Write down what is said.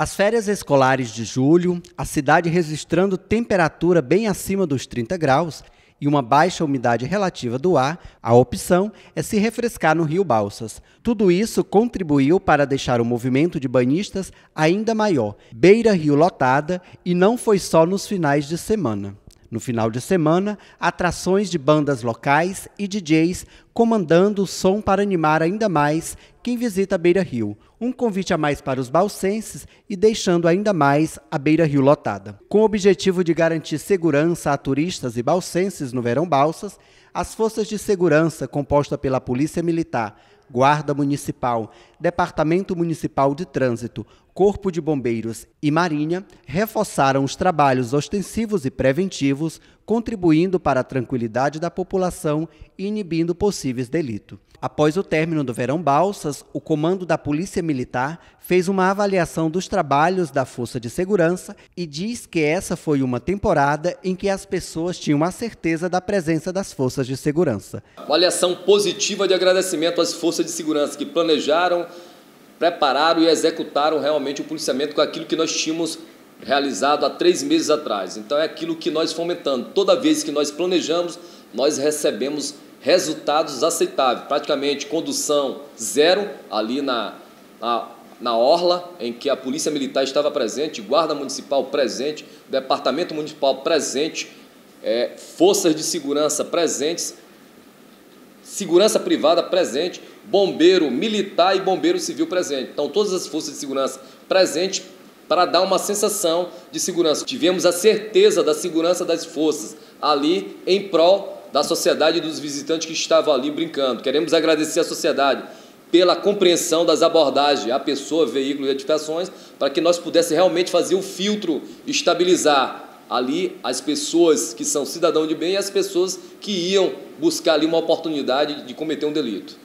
As férias escolares de julho, a cidade registrando temperatura bem acima dos 30 graus e uma baixa umidade relativa do ar, a opção é se refrescar no Rio Balsas. Tudo isso contribuiu para deixar o movimento de banhistas ainda maior, beira rio lotada e não foi só nos finais de semana. No final de semana, atrações de bandas locais e DJs comandando o som para animar ainda mais quem visita a Beira Rio. Um convite a mais para os balsenses e deixando ainda mais a Beira Rio lotada. Com o objetivo de garantir segurança a turistas e balsenses no verão balsas, as forças de segurança, composta pela Polícia Militar, Guarda Municipal, Departamento Municipal de Trânsito, Corpo de Bombeiros e Marinha reforçaram os trabalhos ostensivos e preventivos, contribuindo para a tranquilidade da população e inibindo possíveis delitos. Após o término do Verão Balsas, o comando da Polícia Militar fez uma avaliação dos trabalhos da Força de Segurança e diz que essa foi uma temporada em que as pessoas tinham a certeza da presença das forças de segurança. Avaliação positiva de agradecimento às forças de segurança que planejaram, prepararam e executaram realmente o policiamento com aquilo que nós tínhamos realizado há três meses atrás. Então é aquilo que nós fomentando. Toda vez que nós planejamos, nós recebemos resultados aceitáveis, praticamente condução zero ali na, na, na Orla, em que a Polícia Militar estava presente, Guarda Municipal presente, Departamento Municipal presente, é, forças de segurança presentes, segurança privada presente, bombeiro militar e bombeiro civil presente. Então, todas as forças de segurança presentes para dar uma sensação de segurança. Tivemos a certeza da segurança das forças ali em prol da sociedade e dos visitantes que estavam ali brincando. Queremos agradecer à sociedade pela compreensão das abordagens à pessoa, veículo e edificações, para que nós pudéssemos realmente fazer o filtro, estabilizar ali as pessoas que são cidadãos de bem e as pessoas que iam buscar ali uma oportunidade de cometer um delito.